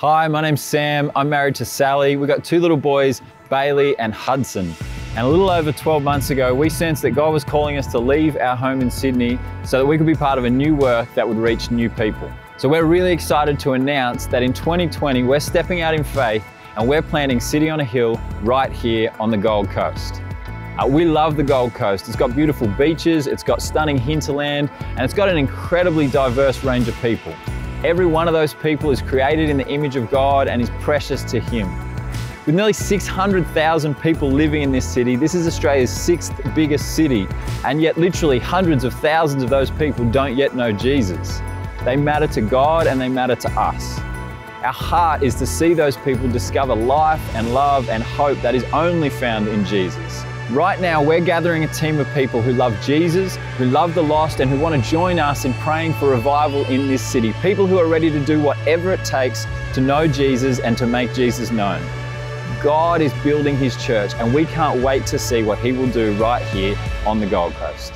Hi, my name's Sam. I'm married to Sally. We've got two little boys, Bailey and Hudson. And a little over 12 months ago, we sensed that God was calling us to leave our home in Sydney so that we could be part of a new work that would reach new people. So we're really excited to announce that in 2020, we're stepping out in faith and we're planting City on a Hill right here on the Gold Coast. Uh, we love the Gold Coast. It's got beautiful beaches, it's got stunning hinterland, and it's got an incredibly diverse range of people. Every one of those people is created in the image of God and is precious to Him. With nearly 600,000 people living in this city, this is Australia's sixth biggest city, and yet literally hundreds of thousands of those people don't yet know Jesus. They matter to God and they matter to us. Our heart is to see those people discover life and love and hope that is only found in Jesus. Right now, we're gathering a team of people who love Jesus, who love the lost, and who want to join us in praying for revival in this city. People who are ready to do whatever it takes to know Jesus and to make Jesus known. God is building His church, and we can't wait to see what He will do right here on the Gold Coast.